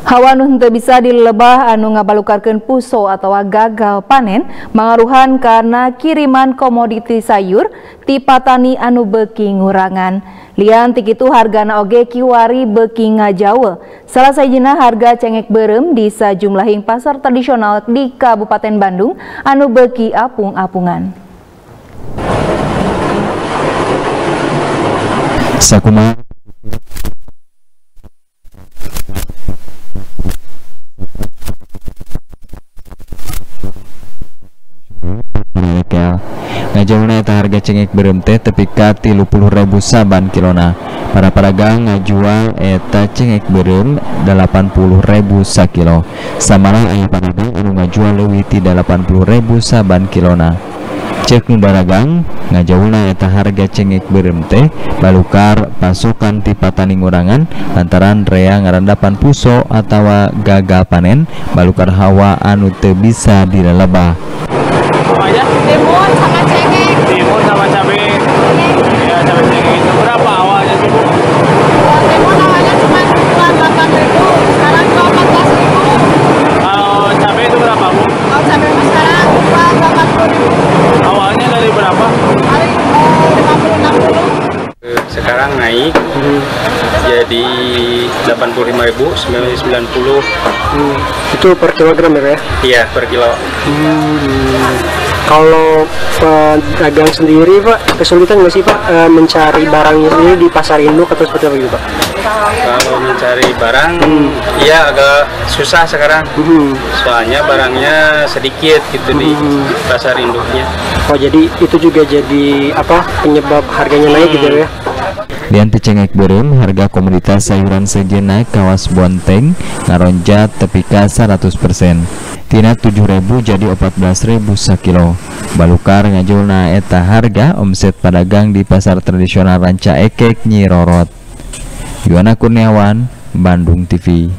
Hawa nu henteu bisa dilebah anu ngabalukarkeun puso atau gagal panen mangaruhan karena kiriman komoditi sayur ti patani anu beuki ngurangan. Lian ti kitu hargana oge kiwari beuki ngajawe. Salah sajina harga cengek berem di sajumlahing pasar tradisional di Kabupaten Bandung anu beuki apung-apungan. Sakuma ngajawna eta harga cengek berem teh tepi ka ribu saban kilona. Para pedagang ngajual eta cengek berem ribu sakilo samalah aya pedagang anu ngajual leuwih ti ribu saban kilona. Cek nu baragang ngajawna eta harga cengek berem teh balukar pasokan ti patani ngurangan lantaran rea ngarandapan puso atawa gagal panen balukar hawa anu teu bisa dilelebah sekarang naik jadi 85.000 90 hmm. itu per kilogram ya iya per kilo hmm. kalau pedagang sendiri pak kesulitan nggak sih pak e, mencari barangnya sendiri di pasar induk atau seperti apa gitu pak kalau mencari barang hmm. iya agak susah sekarang hmm. soalnya barangnya sedikit gitu hmm. di pasar induknya oh jadi itu juga jadi apa penyebab harganya naik gitu ya Dian cengek berem harga komoditas sayuran sejenak kawas bonteng ngaronjat tepi ka 100%. Tina 7000 jadi 14000 sakilo. Balukar ngajulna eta harga omset pedagang di pasar tradisional Ranca Ekek Nyi Rorot. Yuana Kurniawan, Bandung TV.